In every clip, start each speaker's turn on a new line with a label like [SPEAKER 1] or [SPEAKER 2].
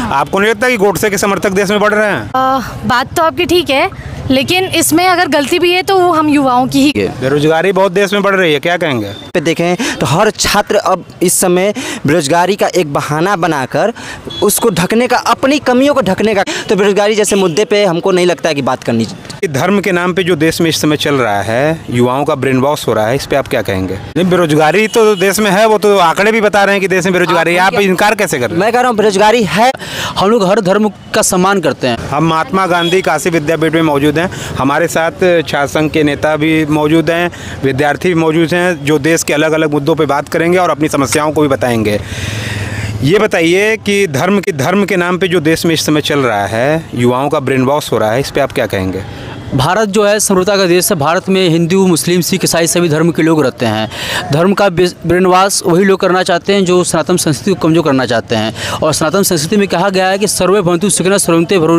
[SPEAKER 1] आपको नहीं लगता कि गोडसे के समर्थक देश में बढ़ रहे हैं?
[SPEAKER 2] आ, बात तो आपकी ठीक है लेकिन इसमें अगर गलती भी है तो वो हम युवाओं की ही
[SPEAKER 1] बेरोजगारी बहुत देश में बढ़ रही है क्या कहेंगे?
[SPEAKER 3] पे देखें तो हर छात्र अब इस समय बेरोजगारी का एक बहाना बनाकर उसको ढकने का अपनी कमियों को ढकने का तो बेरोजगारी जैसे मुद्दे पे हमको नहीं लगता है कि बात करनी
[SPEAKER 1] धर्म के नाम पे जो देश में इस समय चल रहा है युवाओं का ब्रेन वॉश हो रहा है इस पे आप क्या कहेंगे? नहीं बेरोजगारी तो देश में है वो तो आंकड़े भी बता रहे हैं कि देश में बेरोजगारी आप इनकार कैसे कर रहे हैं?
[SPEAKER 3] मैं कह रहा हूँ बेरोजगारी है
[SPEAKER 4] हम लोग हर धर्म का सम्मान करते हैं।
[SPEAKER 1] हम महात्मा गांधी काशी विद्यापीठ में मौजूद हैं। हमारे साथ छात्र संघ के नेता भी मौजूद हैं विद्यार्थी भी मौजूद हैं जो देश के अलग अलग मुद्दों पर बात करेंगे और अपनी समस्याओं को भी बताएँगे। ये बताइए कि धर्म के धर्म के नाम पे जो देश में इस समय चल रहा है युवाओं का ब्रेन वॉश हो रहा है इस पे आप क्या कहेंगे?
[SPEAKER 4] भारत जो है समृद्धता का देश है। भारत में हिंदू, मुस्लिम, सिख, ईसाई सभी धर्म के लोग रहते हैं। धर्म का ब्रेनवास वही लोग करना चाहते हैं जो सनातन संस्कृति को कमज़ोर करना चाहते हैं। और सनातन संस्कृति में कहा गया है कि सर्वे भवंतु सुखना सर्वते भरो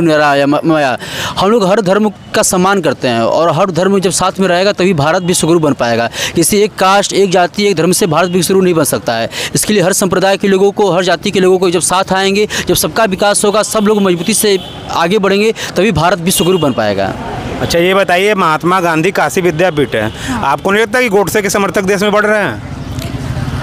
[SPEAKER 4] मया। हम लोग हर धर्म का सम्मान करते हैं और हर धर्म जब साथ में रहेगा तभी भारत भी विश्वगुरु बन पाएगा। किसी एक कास्ट, एक जाति, एक धर्म से भारत विश्वगुरु नहीं बन सकता है। इसके लिए हर संप्रदाय के लोगों को, हर जाति के लोगों को जब साथ आएँगे, जब सबका विकास होगा, सब लोग मजबूती से आगे बढ़ेंगे, तभी भारत भी विश्वगुरु बन पाएगा।
[SPEAKER 1] अच्छा ये बताइए महात्मा गांधी काशी विद्यापीठ है। हाँ। आपको नहीं लगता कि गोडसे के समर्थक देश में बढ़ रहे हैं?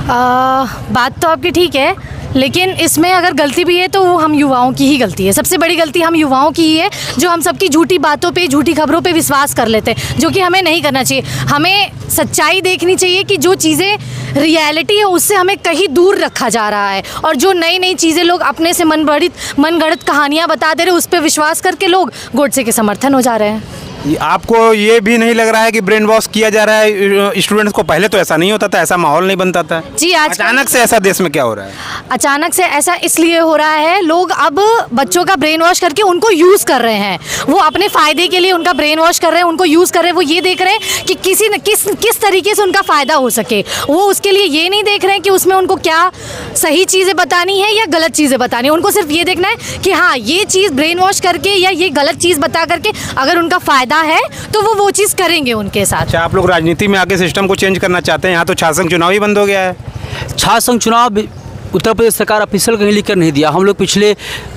[SPEAKER 2] आ, बात तो आपकी ठीक है लेकिन इसमें अगर गलती भी है तो वो हम युवाओं की ही गलती है। सबसे बड़ी गलती हम युवाओं की ही है जो हम सबकी झूठी बातों पे झूठी खबरों पे विश्वास कर लेते हैं जो कि हमें नहीं करना चाहिए। हमें सच्चाई देखनी चाहिए कि जो चीज़ें रियलिटी है उससे हमें कहीं दूर रखा जा रहा है और जो नई नई चीज़ें लोग अपने से मन बढ़ित मन कहानियाँ बता दे रहे उस पर विश्वास करके लोग गोडसे के समर्थन हो जा रहे हैं।
[SPEAKER 1] आपको ये भी नहीं लग रहा है कि ब्रेन वॉश किया जा रहा है स्टूडेंट्स को? पहले तो ऐसा नहीं होता था ऐसा माहौल नहीं बनता था।
[SPEAKER 2] जी आज
[SPEAKER 1] अचानक से ऐसा देश में क्या हो रहा है?
[SPEAKER 2] अचानक से ऐसा इसलिए हो रहा है लोग अब बच्चों का ब्रेन वॉश करके उनको यूज़ कर रहे हैं। वो अपने फ़ायदे के लिए उनका ब्रेन वॉश कर रहे हैं उनको यूज़ कर रहे हैं। वो ये देख रहे हैं कि किसी न किस किस तरीके से उनका फ़ायदा हो सके। वो उसके लिए ये नहीं देख रहे हैं कि उसमें उनको क्या सही चीज़ें बतानी है या गलत चीज़ें बतानी है। उनको सिर्फ़ ये देखना है कि हाँ ये चीज़ ब्रेन वॉश करके या ये गलत चीज़ बता करके अगर उनका फ़ायदा है तो वो वो चीज़ करेंगे उनके साथ।
[SPEAKER 1] अच्छा आप लोग राजनीति में आके सिस्टम को चेंज करना चाहते हैं? यहाँ तो छात्र चुनाव ही बंद हो गया है।
[SPEAKER 4] छात्र चुनाव उत्तर प्रदेश सरकार ऑफिशियल कहीं लिख कर नहीं दिया। हम लोग पिछले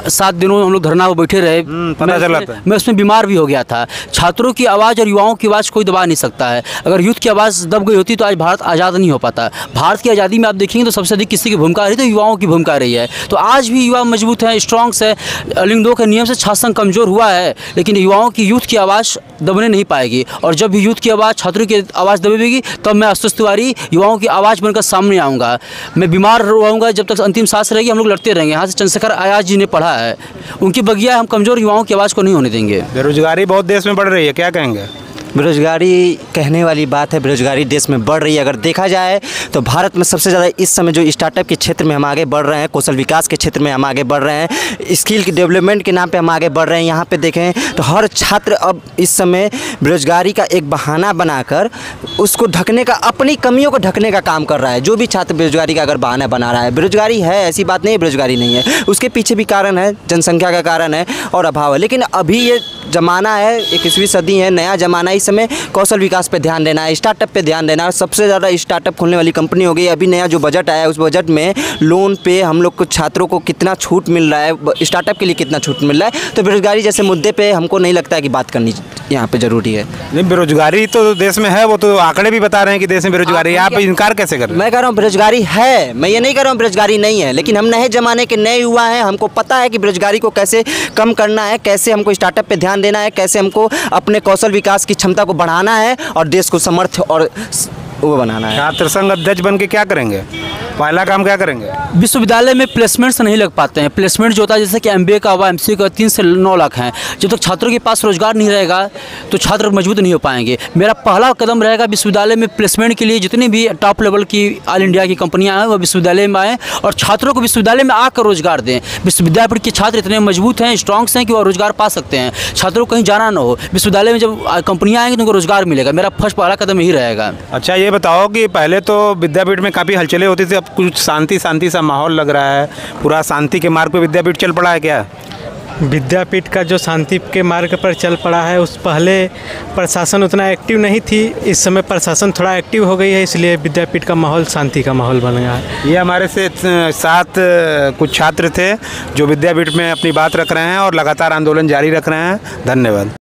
[SPEAKER 4] सात दिनों हम लोग धरना पर बैठे रहे।
[SPEAKER 1] पता चला
[SPEAKER 4] मैं, मैं उसमें बीमार भी हो गया था। छात्रों की आवाज़ और युवाओं की आवाज़ कोई दबा नहीं सकता है। अगर यूथ की आवाज़ दब गई होती तो आज भारत आज़ाद नहीं हो पाता। भारत की आज़ादी में आप देखेंगे तो सबसे अधिक किसी की भूमिका रही तो युवाओं की भूमिका रही है। तो आज भी युवा मज़बूत हैं स्ट्रॉन्ग्स है। लिंग दो के नियम से छात्र कमज़ोर हुआ है लेकिन युवाओं की यूथ की आवाज़ दबने नहीं पाएगी। और जब भी यूथ की आवाज़ छात्रों की आवाज़ दबेगी तब मैं अस्वस्थ तिवारी युवाओं की आवाज़ बनकर सामने आऊँगा। मैं बीमार रहूँगा जब तक अंतिम सांस रहेगी, हम लोग लड़ते रहेंगे। यहाँ से चंद्रशेखर आयाज जी ने पढ़ा है। उनकी बगिया हम कमज़ोर युवाओं की आवाज़ को नहीं होने देंगे।
[SPEAKER 1] बेरोजगारी बहुत देश में बढ़ रही है, क्या कहेंगे?
[SPEAKER 3] बेरोजगारी कहने वाली बात है, बेरोजगारी देश में बढ़ रही है। अगर देखा जाए तो भारत में सबसे ज़्यादा इस समय जो स्टार्टअप के क्षेत्र में हम आगे बढ़ रहे हैं, कौशल विकास के क्षेत्र में हम आगे बढ़ रहे हैं स्किल की डेवलपमेंट के नाम पे हम आगे बढ़ रहे हैं, यहाँ पे देखें तो हर छात्र अब इस समय बेरोजगारी का एक बहाना बनाकर उसको ढकने का, अपनी कमियों को ढकने का काम कर रहा है। जो भी छात्र बेरोजगारी का अगर बहाना बना रहा है, बेरोजगारी है, ऐसी बात नहीं बेरोजगारी नहीं है। उसके पीछे भी कारण है, जनसंख्या का कारण है और अभाव है। लेकिन अभी ये ज़माना है, इक्कीसवीं सदी है, नया ज़माना इस समय कौशल विकास पर ध्यान देना है स्टार्टअप पर ध्यान देना। है सबसे ज़्यादा स्टार्टअप खोलने वाली कंपनी हो गई। अभी नया जो बजट आया है, उस बजट में लोन पे हम लोग को छात्रों को कितना छूट मिल रहा है, स्टार्टअप के लिए कितना छूट मिल रहा है। तो बेरोजगारी जैसे मुद्दे पर हमको नहीं लगता है कि बात करनी यहाँ पे ज़रूरी है।
[SPEAKER 1] नहीं बेरोजगारी तो देश में है वो तो आंकड़े भी बता रहे हैं कि देश में बेरोजगारी है। आप इनकार कैसे कर रहे हैं?
[SPEAKER 3] मैं कह रहा हूँ बेरोजगारी है। मैं ये नहीं कह रहा हूँ बेरोजगारी नहीं है लेकिन हम नए ज़माने के नए युवा हैं। हमको पता है कि बेरोजगारी को कैसे कम करना है कैसे हमको स्टार्टअप पर ध्यान देना है कैसे हमको अपने कौशल विकास की क्षमता को बढ़ाना है और देश को समर्थ और वो बनाना है।
[SPEAKER 1] छात्र संघ अध्यक्ष बन के क्या करेंगे? पहला काम क्या करेंगे?
[SPEAKER 4] विश्वविद्यालय में प्लेसमेंट्स नहीं लग पाते हैं। प्लेसमेंट जो होता है जैसे कि एम का हुआ एम का तीन से नौ लाख हैं। जब तक छात्रों के पास रोज़गार नहीं रहेगा तो छात्र मज़बूत नहीं हो पाएँगे। मेरा पहला कदम रहेगा विश्वविद्यालय में प्लेसमेंट के लिए जितनी भी टॉप लेवल की ऑल इंडिया की कंपनियाँ हैं वो विश्वविद्यालय में आएँ और छात्रों को विश्वविद्यालय में आकर रोज़गार दें। विश्वविद्यालय के छात्र इतने मज़बूत हैं स्ट्रॉन्ग्स हैं कि वो रोज़गार पा सकते हैं। छात्रों को कहीं जाना ना हो। विश्वविद्यालय में जब कंपनियाँ आएँगी तो उनको रोज़गार मिलेगा। मेरा फ़र्स्ट पहला कदम यही रहेगा।
[SPEAKER 1] अच्छा ये बताओ कि पहले तो विद्यापीठ में काफ़ी हलचलें होती थी अब कुछ शांति शांति सा माहौल लग रहा है। पूरा शांति के मार्ग पर विद्यापीठ चल पड़ा है क्या?
[SPEAKER 5] विद्यापीठ का जो शांति के मार्ग पर चल पड़ा है उस पहले प्रशासन उतना एक्टिव नहीं थी इस समय प्रशासन थोड़ा एक्टिव हो गई है इसलिए विद्यापीठ का माहौल शांति का माहौल बन गया है।
[SPEAKER 1] ये हमारे से सात कुछ छात्र थे जो विद्यापीठ में अपनी बात रख रहे हैं और लगातार आंदोलन जारी रख रहे हैं। धन्यवाद।